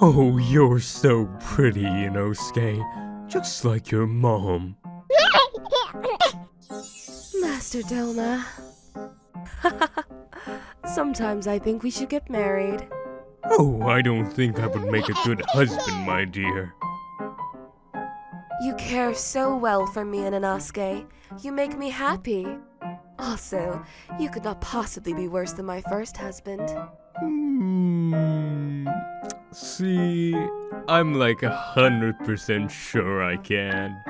Oh, you're so pretty, Inosuke. Just like your mom. Master Douma. Sometimes I think we should get married. Oh, I don't think I would make a good husband, my dear. You care so well for me and Inosuke. You make me happy. Also, you could not possibly be worse than my first husband. Hmm. See, I'm like a hundred percent sure I can.